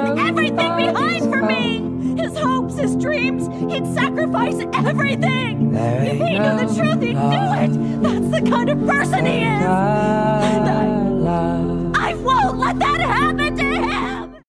leave everything behind for me! His hopes, his dreams, he'd sacrifice everything! If he knew the truth, he'd do it! That's the kind of person he is! And I, I won't let that happen!